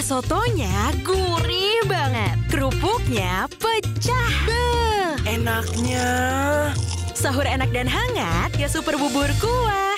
Kuah sotonya gurih banget. Kerupuknya pecah. Beuh. Enaknya. Sahur enak dan hangat ya super bubur kuah.